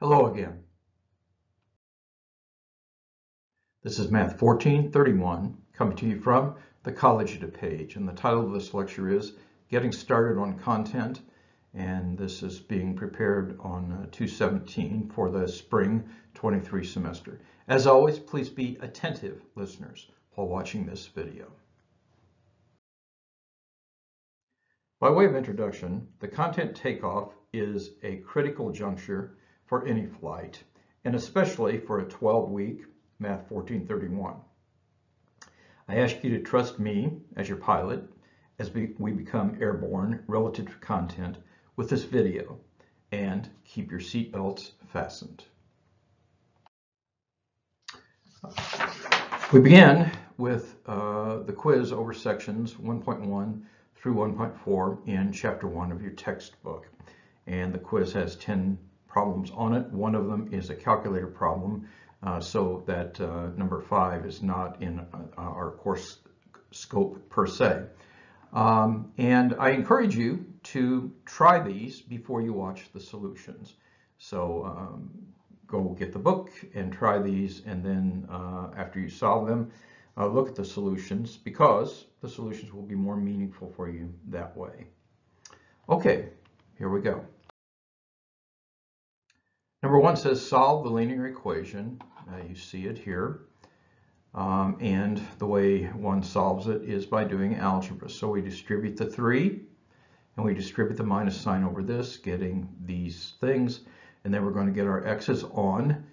Hello again. This is Math 1431 coming to you from the College of DuPage and the title of this lecture is Getting Started on Content and this is being prepared on uh, 217 for the spring 23 semester. As always, please be attentive listeners while watching this video. By way of introduction, the content takeoff is a critical juncture for any flight, and especially for a 12-week Math 1431. I ask you to trust me as your pilot as we become airborne relative to content with this video and keep your seatbelts fastened. We begin with uh, the quiz over sections 1.1 through 1.4 in chapter 1 of your textbook. And the quiz has 10 problems on it. One of them is a calculator problem, uh, so that uh, number 5 is not in uh, our course scope per se. Um, and I encourage you to try these before you watch the solutions. So um, go get the book and try these and then uh, after you solve them, uh, look at the solutions because the solutions will be more meaningful for you that way. Okay, here we go. Number one says solve the linear equation. Uh, you see it here. Um, and the way one solves it is by doing algebra. So we distribute the 3 and we distribute the minus sign over this, getting these things. And then we're going to get our x's on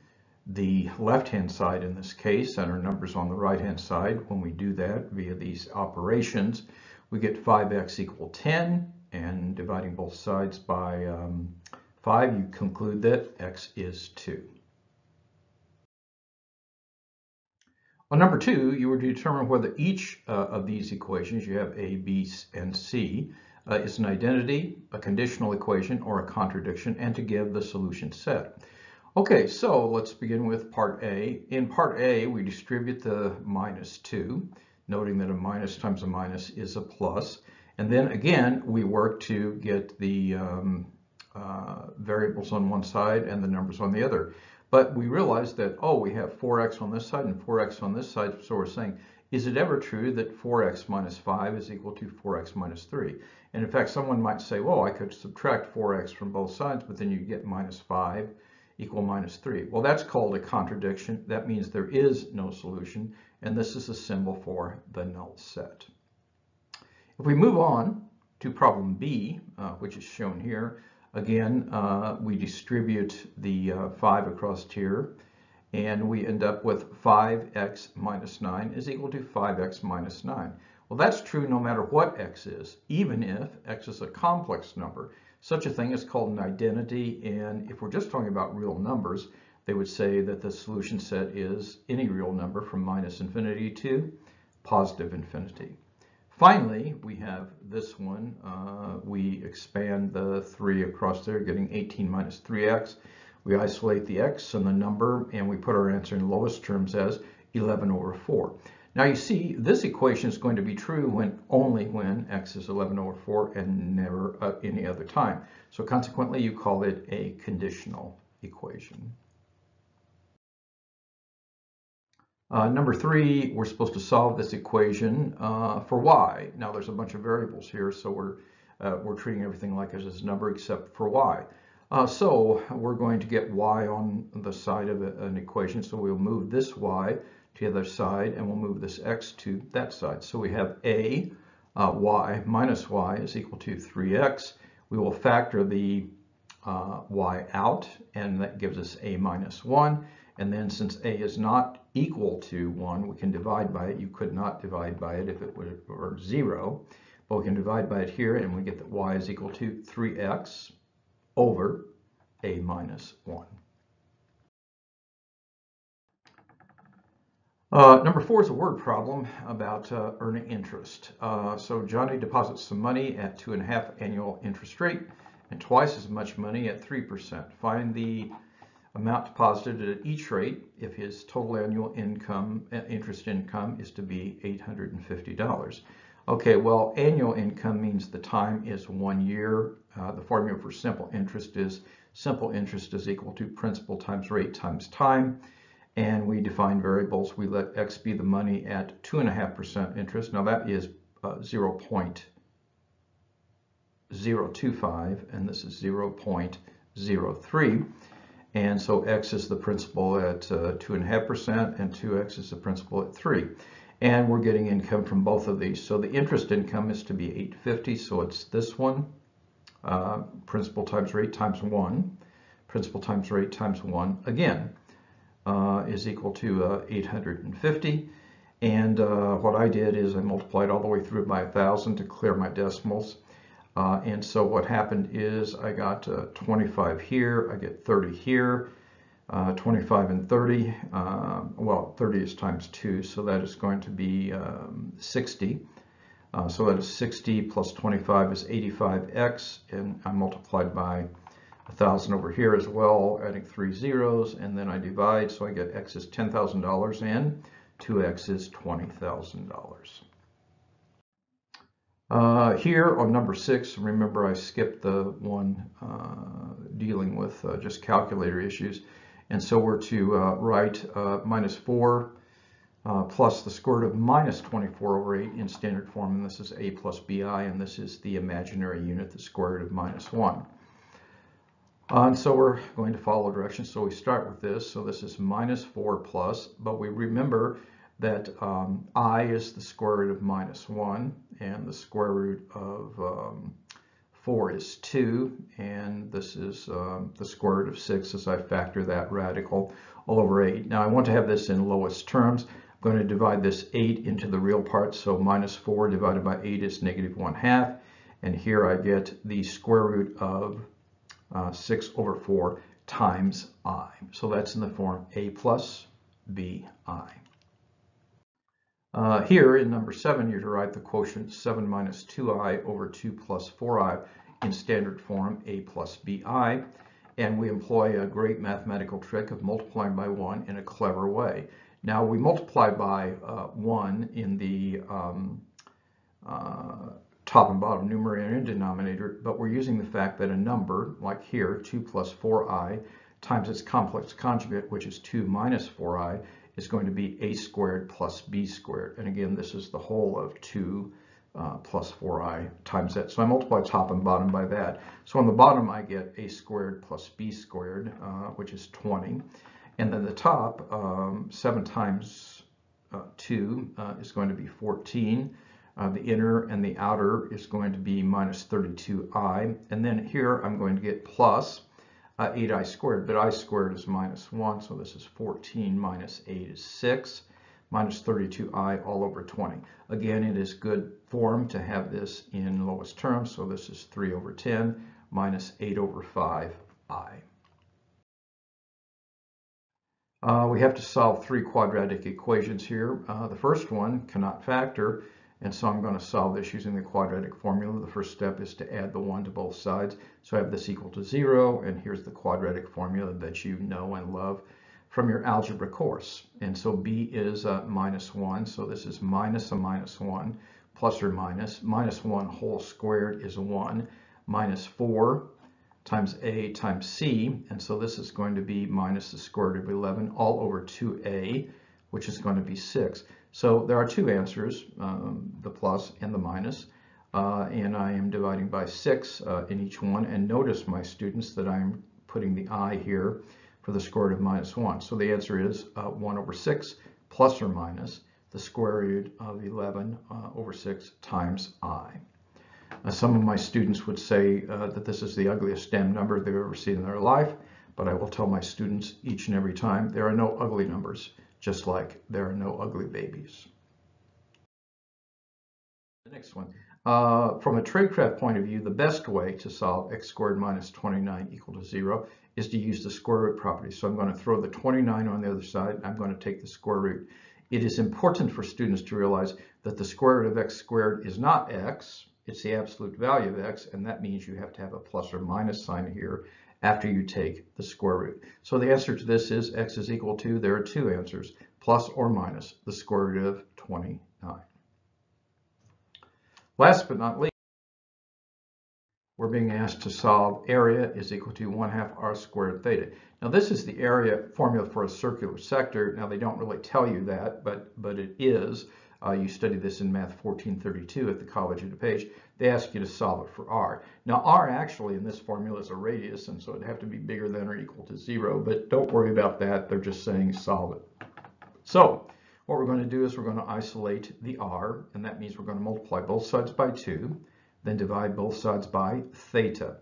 the left-hand side in this case and our numbers on the right-hand side. When we do that via these operations, we get 5x equal 10 and dividing both sides by um, 5, you conclude that x is 2. On number 2, you were to determine whether each uh, of these equations, you have a, b, and c, uh, is an identity, a conditional equation, or a contradiction, and to give the solution set. Okay, so let's begin with part A. In part A, we distribute the minus 2, noting that a minus times a minus is a plus. And then again, we work to get the um, uh, variables on one side and the numbers on the other. But we realize that, oh, we have 4x on this side and 4x on this side. So we're saying, is it ever true that 4x minus 5 is equal to 4x minus 3? And in fact, someone might say, well, I could subtract 4x from both sides, but then you get minus 5 equal minus 3. Well, that's called a contradiction. That means there is no solution, and this is a symbol for the null set. If we move on to problem B, uh, which is shown here, again, uh, we distribute the uh, 5 across here, and we end up with 5x minus 9 is equal to 5x minus 9. Well, that's true no matter what x is, even if x is a complex number. Such a thing is called an identity, and if we're just talking about real numbers, they would say that the solution set is any real number from minus infinity to positive infinity. Finally, we have this one. Uh, we expand the 3 across there, getting 18 minus 3x. We isolate the x and the number, and we put our answer in lowest terms as 11 over 4. Now you see, this equation is going to be true when only when x is 11 over 4 and never uh, any other time. So consequently, you call it a conditional equation. Uh, number three, we're supposed to solve this equation uh, for y. Now there's a bunch of variables here, so we're uh, we're treating everything like it's a number except for y. Uh, so we're going to get y on the side of a, an equation, so we'll move this y to the other side, and we'll move this x to that side. So we have a uh, y minus y is equal to 3x. We will factor the uh, y out, and that gives us a minus 1. And then since a is not equal to 1, we can divide by it. You could not divide by it if it were 0. But we can divide by it here, and we get that y is equal to 3x over a minus 1. Uh, number four is a word problem about uh, earning interest. Uh, so Johnny deposits some money at two and a half annual interest rate and twice as much money at 3%. Find the amount deposited at each rate if his total annual income, uh, interest income is to be $850. Okay, well, annual income means the time is one year. Uh, the formula for simple interest is simple interest is equal to principal times rate times time. And we define variables. We let X be the money at 2.5% interest. Now that is uh, 0.025, and this is 0.03. And so X is the principal at 2.5%, uh, and 2X is the principal at 3 and we're getting income from both of these. So the interest income is to be 850, so it's this one, uh, principal times rate times 1, principal times rate times 1 again uh, is equal to uh, 850. And uh, what I did is I multiplied all the way through by 1,000 to clear my decimals. Uh, and so what happened is I got uh, 25 here, I get 30 here, uh, 25 and 30, uh, well, 30 is times 2, so that is going to be um, 60. Uh, so that is 60 plus 25 is 85x, and I multiplied by 1,000 over here as well, adding three zeros, and then I divide, so I get x is $10,000 and 2x is $20,000. Uh, here on number six, remember I skipped the one uh, dealing with uh, just calculator issues. And so we're to uh, write uh, minus 4 uh, plus the square root of minus 24 over 8 in standard form. And this is a plus bi, and this is the imaginary unit, the square root of minus 1. Uh, and so we're going to follow directions. So we start with this. So this is minus 4 plus, but we remember that um, i is the square root of minus 1, and the square root of um, 4 is 2, and this is um, the square root of 6 as I factor that radical all over 8. Now I want to have this in lowest terms. I'm going to divide this 8 into the real part so minus 4 divided by 8 is negative 1 half, and here I get the square root of uh, 6 over 4 times i. So that's in the form a plus bi. Uh, here in number 7, you're to write the quotient 7 minus 2i over 2 plus 4i in standard form, a plus bi. And we employ a great mathematical trick of multiplying by 1 in a clever way. Now we multiply by uh, 1 in the um, uh, top and bottom numerator and denominator, but we're using the fact that a number, like here, 2 plus 4i, times its complex conjugate, which is 2 minus 4i, is going to be a squared plus b squared. And again, this is the whole of 2 uh, plus 4i times that. So I multiply top and bottom by that. So on the bottom, I get a squared plus b squared, uh, which is 20. And then the top, um, 7 times uh, 2 uh, is going to be 14. Uh, the inner and the outer is going to be minus 32i. And then here I'm going to get plus uh, 8i squared, but i squared is minus 1, so this is 14 minus 8 is 6, minus 32i all over 20. Again, it is good form to have this in lowest terms, so this is 3 over 10 minus 8 over 5i. Uh, we have to solve three quadratic equations here. Uh, the first one cannot factor, and so I'm going to solve this using the quadratic formula. The first step is to add the 1 to both sides. So I have this equal to 0, and here's the quadratic formula that you know and love from your algebra course. And so b is uh, minus 1, so this is minus a minus 1, plus or minus. Minus 1 whole squared is 1, minus 4 times a times c, and so this is going to be minus the square root of 11 all over 2a, which is going to be 6. So there are two answers, um, the plus and the minus, uh, and I am dividing by 6 uh, in each one. And notice, my students, that I'm putting the i here for the square root of minus 1. So the answer is uh, 1 over 6 plus or minus the square root of 11 uh, over 6 times i. Some of my students would say uh, that this is the ugliest stem number they've ever seen in their life, but I will tell my students each and every time there are no ugly numbers just like there are no ugly babies. The next one. Uh, from a tradecraft point of view, the best way to solve x squared minus 29 equal to 0 is to use the square root property. So I'm going to throw the 29 on the other side. I'm going to take the square root. It is important for students to realize that the square root of x squared is not x. It's the absolute value of x, and that means you have to have a plus or minus sign here after you take the square root. So the answer to this is x is equal to, there are two answers, plus or minus the square root of 29. Last but not least, we're being asked to solve area is equal to 1 half r squared theta. Now this is the area formula for a circular sector. Now they don't really tell you that, but, but it is. Uh, you study this in Math 1432 at the College of DuPage. They ask you to solve it for r. Now r actually in this formula is a radius, and so it'd have to be bigger than or equal to zero, but don't worry about that. They're just saying solve it. So what we're going to do is we're going to isolate the r, and that means we're going to multiply both sides by 2 then divide both sides by theta.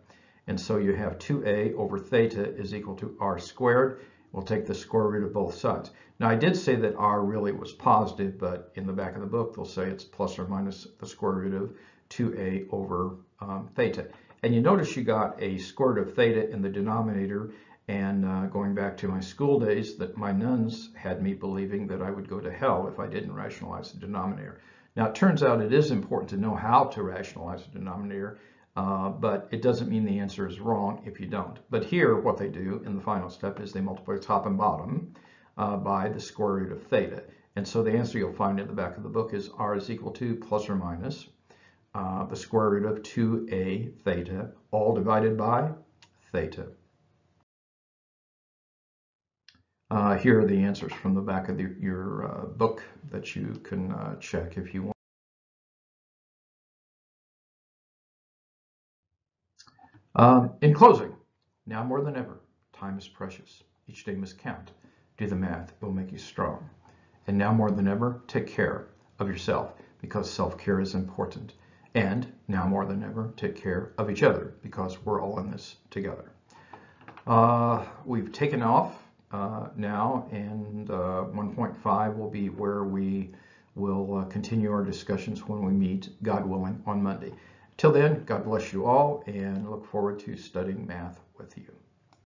And so you have 2a over theta is equal to r squared. We'll take the square root of both sides. Now I did say that r really was positive, but in the back of the book they'll say it's plus or minus the square root of 2a over um, theta. And you notice you got a square root of theta in the denominator and uh, going back to my school days that my nuns had me believing that I would go to hell if I didn't rationalize the denominator. Now, it turns out it is important to know how to rationalize a denominator, uh, but it doesn't mean the answer is wrong if you don't. But here, what they do in the final step is they multiply top and bottom uh, by the square root of theta. And so the answer you'll find in the back of the book is r is equal to plus or minus uh, the square root of 2a theta, all divided by theta. Uh, here are the answers from the back of the, your uh, book that you can uh, check if you want. Um, in closing, now more than ever, time is precious. Each day must count. Do the math, it will make you strong. And now more than ever, take care of yourself because self-care is important. And now more than ever, take care of each other because we're all in this together. Uh, we've taken off uh, now, and uh, 1.5 will be where we will uh, continue our discussions when we meet, God willing, on Monday. Till then, God bless you all and look forward to studying math with you.